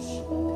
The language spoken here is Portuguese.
Deus.